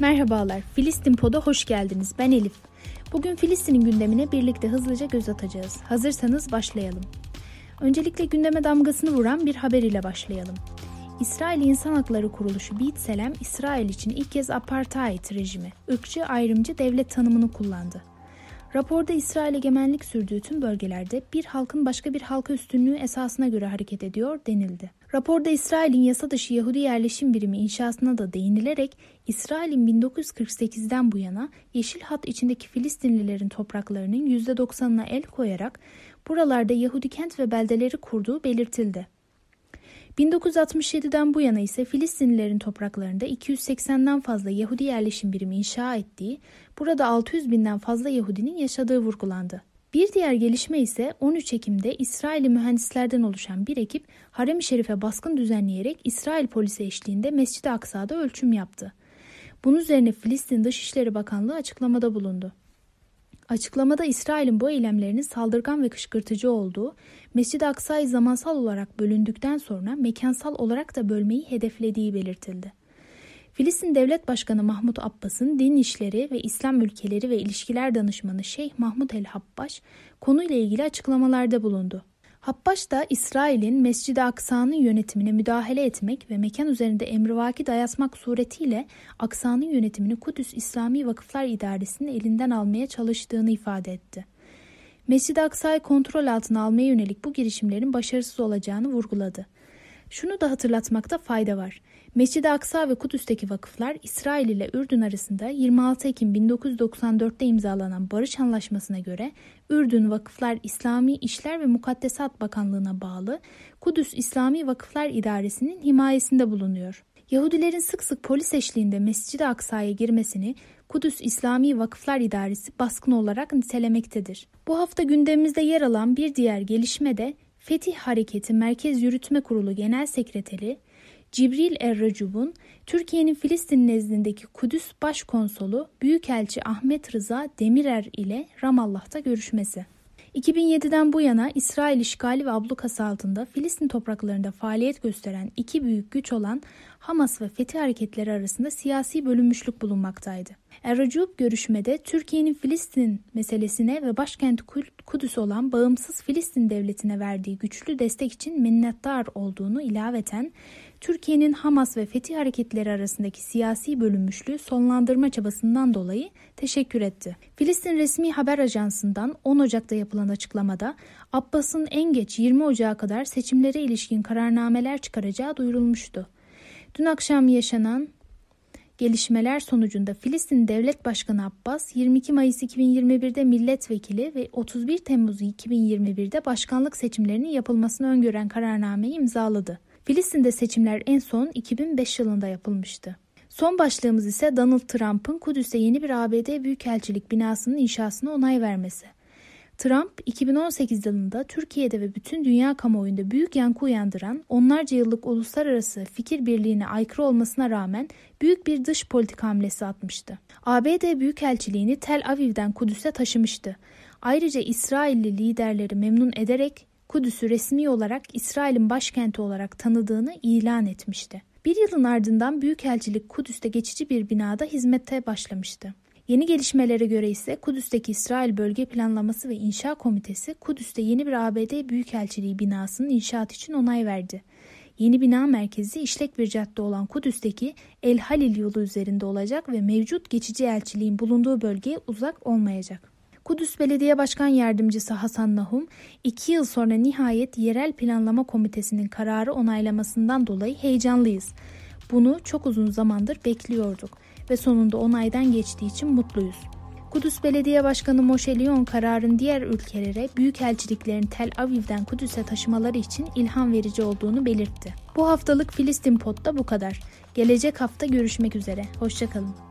Merhabalar, Filistin Pod'a hoş geldiniz. Ben Elif. Bugün Filistin'in gündemine birlikte hızlıca göz atacağız. Hazırsanız başlayalım. Öncelikle gündeme damgasını vuran bir haber ile başlayalım. İsrail İnsan Hakları Kuruluşu B'Tselem, İsrail için ilk kez apartheid rejimi, ırkçı ayrımcı devlet tanımını kullandı. Raporda İsrail egemenlik sürdüğü tüm bölgelerde bir halkın başka bir halka üstünlüğü esasına göre hareket ediyor denildi. Raporda İsrail'in yasa dışı Yahudi yerleşim birimi inşasına da değinilerek İsrail'in 1948'den bu yana yeşil hat içindeki Filistinlilerin topraklarının %90'ına el koyarak buralarda Yahudi kent ve beldeleri kurduğu belirtildi. 1967'den bu yana ise Filistinlilerin topraklarında 280'den fazla Yahudi yerleşim birimi inşa ettiği, burada 600 binden fazla Yahudinin yaşadığı vurgulandı. Bir diğer gelişme ise 13 Ekim'de İsrailli mühendislerden oluşan bir ekip Harem-i Şerif'e baskın düzenleyerek İsrail polisi eşliğinde Mescid-i Aksa'da ölçüm yaptı. Bunun üzerine Filistin Dışişleri Bakanlığı açıklamada bulundu. Açıklamada İsrail'in bu eylemlerinin saldırgan ve kışkırtıcı olduğu, Mescid-i Aksa'yı zamansal olarak bölündükten sonra mekansal olarak da bölmeyi hedeflediği belirtildi. Filistin Devlet Başkanı Mahmut Abbas'ın din işleri ve İslam ülkeleri ve ilişkiler danışmanı Şeyh Mahmud el Habbaş konuyla ilgili açıklamalarda bulundu. Habbaş da İsrail'in Mescid-i Aksa'nın yönetimine müdahale etmek ve mekan üzerinde emrivaki dayatmak suretiyle Aksa'nın yönetimini Kudüs İslami Vakıflar İdaresi'nin elinden almaya çalıştığını ifade etti. Mescid-i Aksa'yı kontrol altına almaya yönelik bu girişimlerin başarısız olacağını vurguladı. Şunu da hatırlatmakta fayda var. Mescid-i Aksa ve Kudüs'teki vakıflar İsrail ile Ürdün arasında 26 Ekim 1994'te imzalanan barış anlaşmasına göre Ürdün Vakıflar İslami İşler ve Mukaddesat Bakanlığı'na bağlı Kudüs İslami Vakıflar İdaresi'nin himayesinde bulunuyor. Yahudilerin sık sık polis eşliğinde Mescid-i Aksa'ya girmesini Kudüs İslami Vakıflar İdaresi baskın olarak nitelemektedir. Bu hafta gündemimizde yer alan bir diğer gelişme de Fetih Hareketi Merkez Yürütme Kurulu Genel Sekreteri Cibril Erracub'un Türkiye'nin Filistin nezdindeki Kudüs Başkonsolu Büyükelçi Ahmet Rıza Demirer ile Ramallah'ta görüşmesi. 2007'den bu yana İsrail işgali ve ablukası altında Filistin topraklarında faaliyet gösteren iki büyük güç olan Hamas ve Fetih hareketleri arasında siyasi bölünmüşlük bulunmaktaydı. Erracub görüşmede Türkiye'nin Filistin meselesine ve başkenti Kudüs olan bağımsız Filistin devletine verdiği güçlü destek için minnettar olduğunu ilaveten Türkiye'nin Hamas ve Fetih hareketleri arasındaki siyasi bölünmüşlüğü sonlandırma çabasından dolayı teşekkür etti. Filistin resmi haber ajansından 10 Ocak'ta yapılan açıklamada Abbas'ın en geç 20 Ocak'a kadar seçimlere ilişkin kararnameler çıkaracağı duyurulmuştu. Dün akşam yaşanan gelişmeler sonucunda Filistin Devlet Başkanı Abbas 22 Mayıs 2021'de milletvekili ve 31 Temmuz 2021'de başkanlık seçimlerinin yapılmasını öngören kararnameyi imzaladı. Filistin'de seçimler en son 2005 yılında yapılmıştı. Son başlığımız ise Donald Trump'ın Kudüs'te yeni bir ABD Büyükelçilik binasının inşasına onay vermesi. Trump 2018 yılında Türkiye'de ve bütün dünya kamuoyunda büyük yankı uyandıran onlarca yıllık uluslararası fikir birliğine aykırı olmasına rağmen büyük bir dış politika hamlesi atmıştı. ABD Büyükelçiliğini Tel Aviv'den Kudüs'e taşımıştı. Ayrıca İsrailli liderleri memnun ederek Kudüs'ü resmi olarak İsrail'in başkenti olarak tanıdığını ilan etmişti. Bir yılın ardından Büyükelçilik Kudüs'te geçici bir binada hizmete başlamıştı. Yeni gelişmelere göre ise Kudüs'teki İsrail Bölge Planlaması ve İnşa Komitesi Kudüs'te yeni bir ABD Büyükelçiliği binasının inşaat için onay verdi. Yeni bina merkezi işlek bir cadde olan Kudüs'teki El Halil yolu üzerinde olacak ve mevcut geçici elçiliğin bulunduğu bölgeye uzak olmayacak. Kudüs Belediye Başkan Yardımcısı Hasan Nahum, iki yıl sonra nihayet Yerel Planlama Komitesi'nin kararı onaylamasından dolayı heyecanlıyız. Bunu çok uzun zamandır bekliyorduk ve sonunda onaydan geçtiği için mutluyuz. Kudüs Belediye Başkanı Moshe Leon kararın diğer ülkelere büyük elçiliklerin Tel Aviv'den Kudüs'e taşımaları için ilham verici olduğunu belirtti. Bu haftalık Filistin Pod'da bu kadar. Gelecek hafta görüşmek üzere. Hoşçakalın.